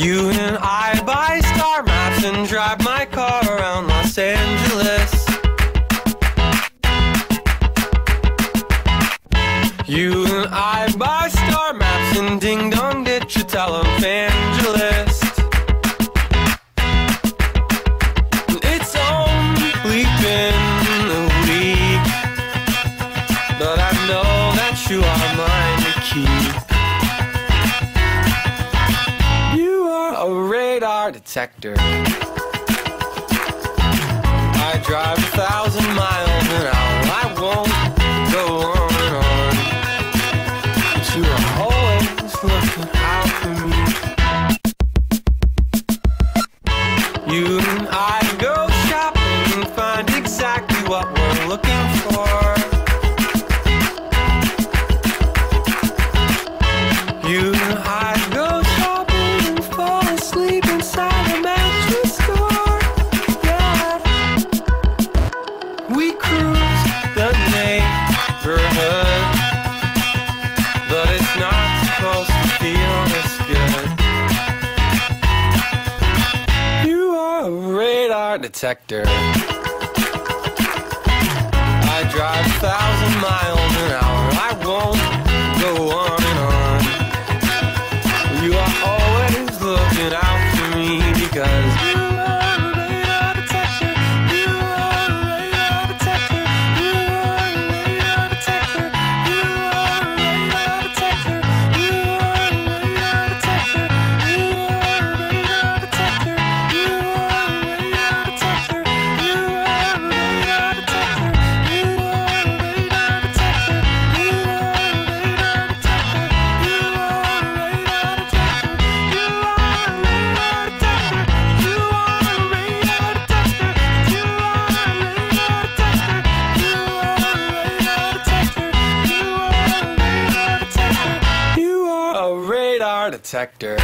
You and I buy star maps and drive my car around Los Angeles. You and I buy star maps and ding dong ditch a televangelist. It's only been a week, but I know that you are mine to keep. lie detector. I drive a thousand miles an hour. I won't go on and on. But you are always looking out for me. You and I. detector. I drive thousands. protector.